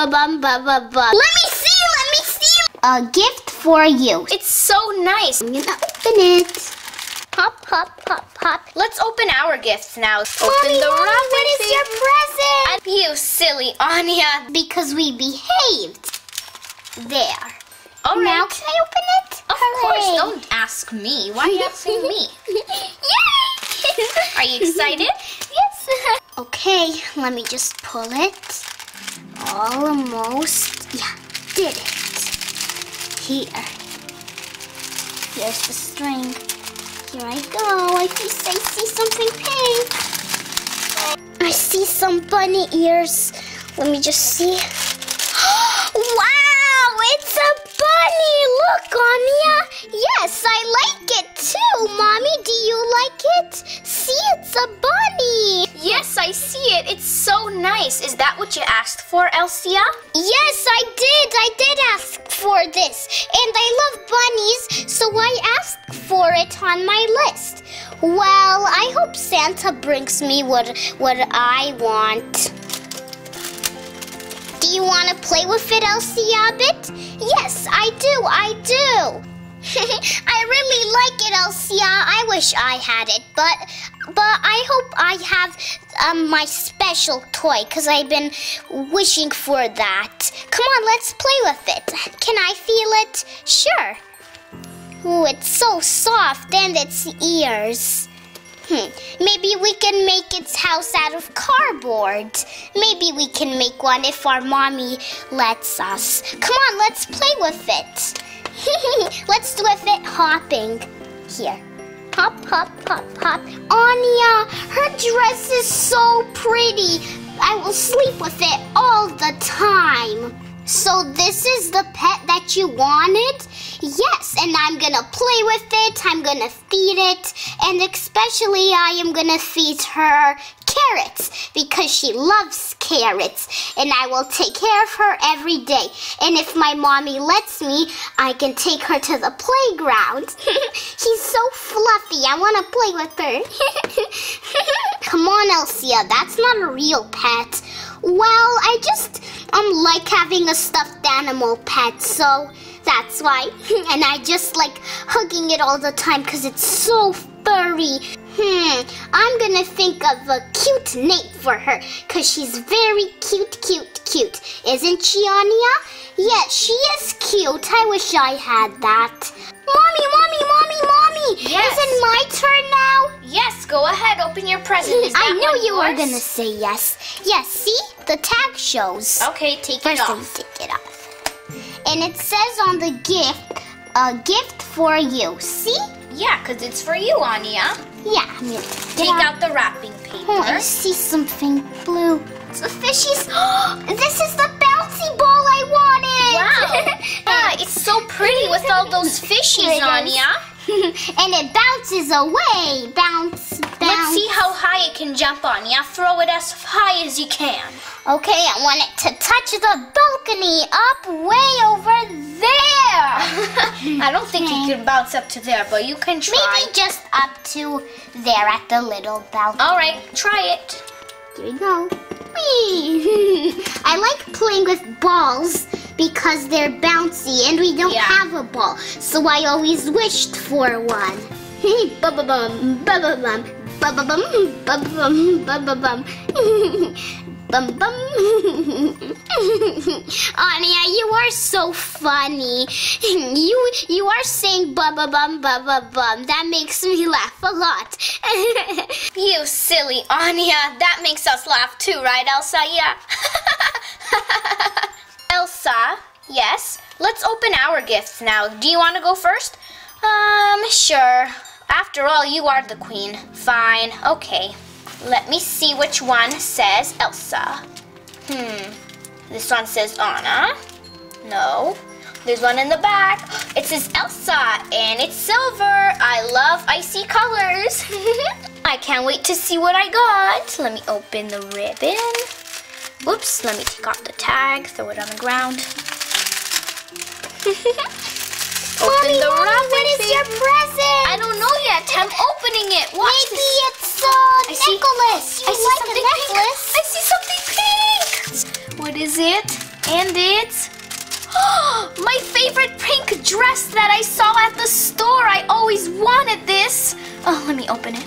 ba bum ba ba bum. Let me see, let me see. A gift for you. It's so nice. I'm gonna open it. Pop, pop, pop, pop. Let's open our gifts now. open Mommy, the Mommy, wrapping what is your present? You silly Anya. Because we behaved. There. All right. Now can I open it? Of course. Don't ask me. Why are you asking me? Yay! Are you excited? yes. Okay, let me just pull it. Almost. Yeah, did it. Here. Here's the string. Here I go. I see, I see something pink. I see some bunny ears. Let me just see. wow, it's a bunny. Look, Anya. Yes, I like it too. Mommy, do you like it? It's a bunny. Yes, I see it. It's so nice. Is that what you asked for, Elsia? Yes, I did. I did ask for this. And I love bunnies, so I asked for it on my list. Well, I hope Santa brings me what what I want. Do you want to play with it, Elsie Abbott? Yes, I do. I do. I really like it, Elsia. I wish I had it, but but I hope I have um, my special toy because I've been wishing for that. Come on, let's play with it. Can I feel it? Sure. Ooh, it's so soft and its ears. Hmm. Maybe we can make its house out of cardboard. Maybe we can make one if our mommy lets us. Come on, let's play with it. let's do with it hopping. Here. Hop, hop, hop, hop. Anya, her dress is so pretty. I will sleep with it all the time. So this is the pet that you wanted? Yes, and I'm gonna play with it, I'm gonna feed it, and especially I am gonna feed her carrots because she loves carrots, and I will take care of her every day. And if my mommy lets me, I can take her to the playground. She's so fluffy, I wanna play with her. Come on, Elsia, that's not a real pet. Well, I just um like having a stuffed animal pet, so that's why. and I just like hugging it all the time because it's so furry. Hmm, I'm gonna think of a cute name for her because she's very cute, cute, cute. Isn't she, Anya? Yes, she is cute. I wish I had that. Mommy, mommy, mommy, mommy! Yes. Is it my turn now? Yes, go ahead. Open your present. I knew you were gonna say yes. Yes, see? The tag shows. Okay, take First, it off. take it off. And it says on the gift, a gift for you. See? Yeah, because it's for you, Anya. Yeah, I'm gonna take, off. out the wrapping paper. Oh, I see something blue. It's a fishies. this is the bouncy ball I wanted. Wow. ah, it's so pretty with all those fishies. Anya. and it bounces away. Bounce, bounce. Let's see how high it can jump, Anya. Throw it as high as you can. Okay, I want it to touch the balcony up way over there. I don't think you can hmm. bounce up to there, but you can try. Maybe just up to there at the little balcony. All right, try it. Here we go. Whee! I like playing with balls because they're bouncy and we don't Yeah. have a ball, so I always wished for one. Ba-ba-bum, ba-ba-bum, ba-ba-bum. Bum bum. Anya, you are so funny. You you are saying ba ba bum ba ba bum. That makes me laugh a lot. You silly Anya. That makes us laugh too, right, Elsa? Yeah. Elsa, yes. Let's open our gifts now. Do you want to go first? Um, sure. After all, you are the queen. Fine. Okay. Let me see which one says Elsa. Hmm. This one says Anna. No. There's one in the back. It says Elsa, and it's silver. I love icy colors. I can't wait to see what I got. Let me open the ribbon. Whoops, let me take off the tag, throw it on the ground. open Mommy, the Mommy, what is your present? I don't know yet. I'm opening it. Watch Maybe this. it's a I necklace. See, you I see like something a necklace. Pink. I see something pink. What is it? And it's my favorite pink dress that I saw at the store. I always wanted this. Oh, let me open it.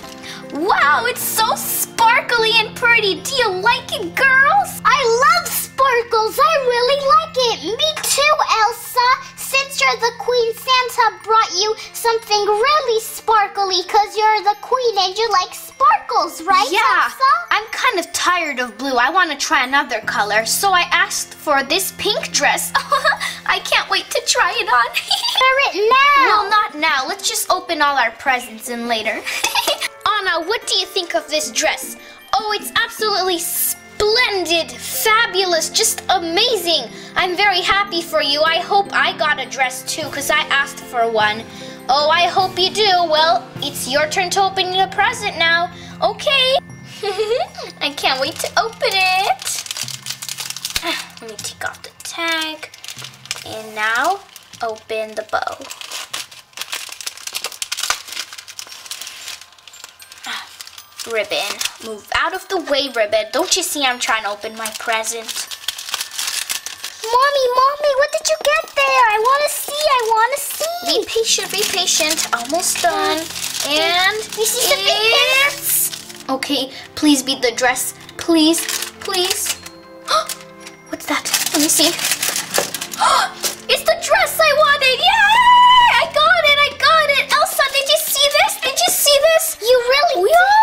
Wow, it's so sparkly and pretty. Do you like it, girls? I love sparkles. I really like it. Me too, Elsa. Since you're the queen, Santa brought you something really sparkly because you're the queen and you like sparkles, right, Yeah, Elsa? I'm kind of tired of blue. I want to try another color. So I asked for this pink dress. I can't wait to try it on. Wear it now. well, not now. Let's just open all our presents in later. Anna, what do you think of this dress? Oh, it's absolutely splendid, fabulous, just amazing. I'm very happy for you. I hope I got a dress too, because I asked for one. Oh, I hope you do. Well, it's your turn to open the present now. Okay. I can't wait to open it. Ah, Let me take off the tag. And now, open the bow. Ah, Ribbon. Move out of the way, Ribbon. Don't you see I'm trying to open my present? Mommy, mommy, what did you get there? I want to see. I want to see. Be patient, be patient. Almost done. And is the big it's... Okay, please be the dress. Please, please. What's that? Let me see. it's the dress I wanted! Yay! I got it, I got it! Elsa, did you see this? Did you see this? You really Yo,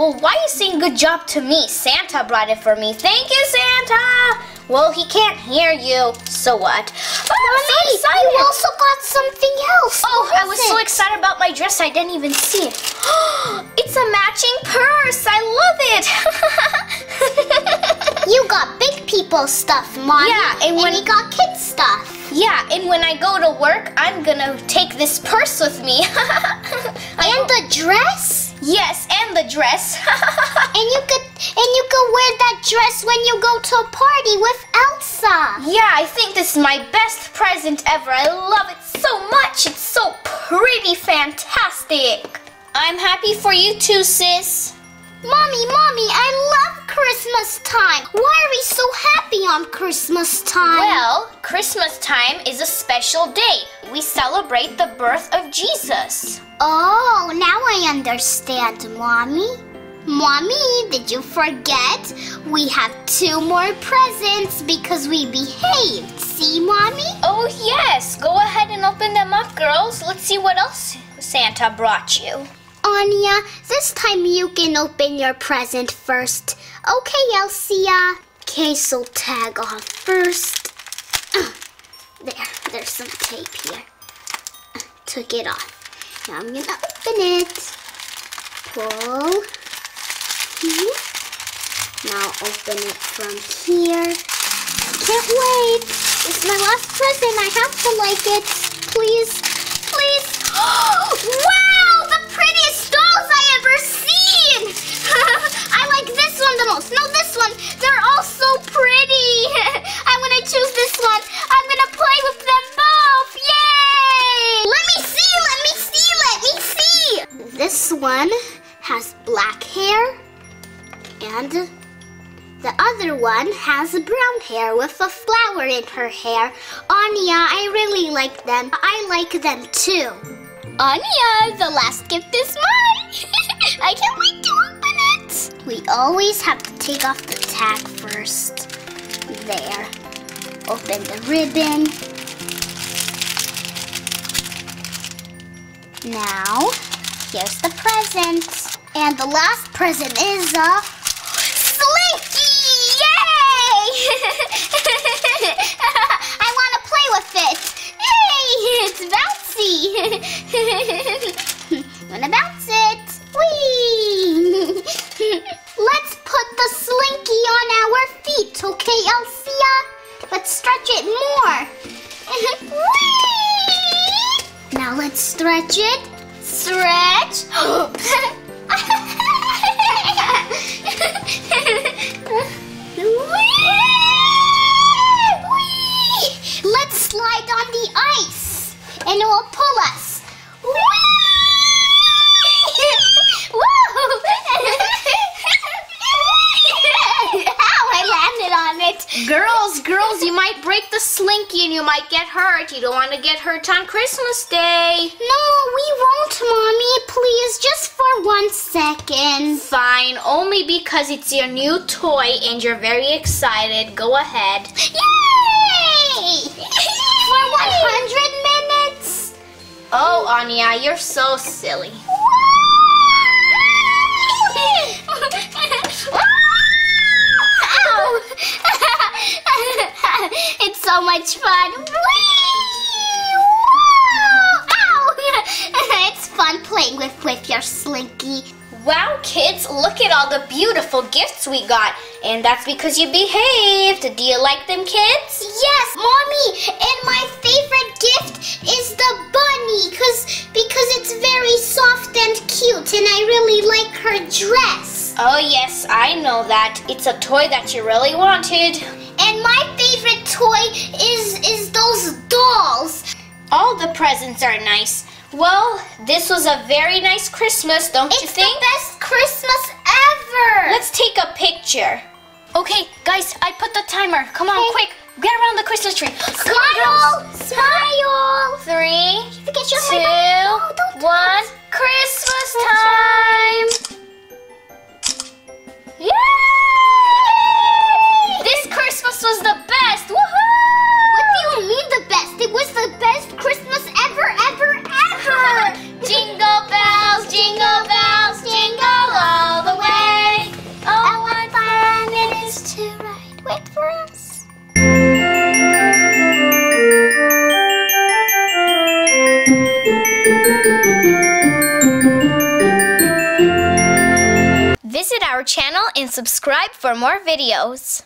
Well, why are you saying good job to me? Santa brought it for me. Thank you, Santa! Well, he can't hear you, so what? Oh, I'm so you oh, also got something else. Oh, What I was so excited about my dress, I didn't even see it. it's a matching purse! I love it! You got big people stuff, Mommy. Yeah, and when- you got kid stuff. yeah, and when I go to work, I'm gonna take this purse with me. And the dress? Yes, and the dress. And you could and you could wear that dress when you go to a party with Elsa. yeah, I think this is my best present ever. I love it so much. It's so pretty fantastic. I'm happy for you too, sis. Mommy, mommy, I love Christmas time. Why are we so happy on Christmas time? Well, Christmas time is a special day. We celebrate the birth of Jesus. Oh, now I understand, Mommy. Mommy, did you forget? We have two more presents because we behaved. See, Mommy? Oh, yes. Go ahead and open them up, girls. Let's see what else Santa brought you. Anya, this time you can open your present first. Okay, Elsia. Okay, so tag off first. There, there's some tape here. Took it off. Now I'm gonna open it. Pull. Now open it from here. Can't wait. It's my last present. I have to like it. Please, please. Oh, hair with a flower in her hair. Anya, I really like them. I like them too. Anya, the last gift is mine. I can't wait to open it. We always have to take off the tag first. There. Open the ribbon. Now, here's the present. And the last present is a Slinky! It's bouncy. Wanna bounce it? Whee! Let's put the slinky on our feet, okay, Elsia? Let's stretch it more. Whee! Now let's stretch it. Stretch. Whee! Let's slide on the ice and it will pull us. Whee! Woo! Ow, I landed on it. Girls, girls, you might break the slinky and you might get hurt. You don't want to get hurt on Christmas Day. No, we won't, Mommy. Please, just for one second. Fine, only because it's your new toy and you're very excited. Go ahead. Yay! for 100 minutes? Oh, Anya, you're so silly. it's so much fun. it's fun playing with, with your slinky. Wow, kids, look at all the beautiful gifts we got. And that's because you behaved. Do you like them, kids? Yes, Mommy. Know that. It's a toy that you really wanted. And my favorite toy is, is those dolls. All the presents are nice. Well, this was a very nice Christmas, don't It's you think? It's the best Christmas ever. Let's take a picture. Okay, guys, I put the timer. Come on, Okay. quick. Get around the Christmas tree. Smile! Smile! Three, two, hair back. No, don't do one. Christmas time! Christmas was the best! Woohoo! What do you mean the best? It was the best Christmas ever, ever, ever! Jingle bells, jingle bells, jingle all the way. Oh, what fun it is to ride. Wait for us. Visit our channel and subscribe for more videos.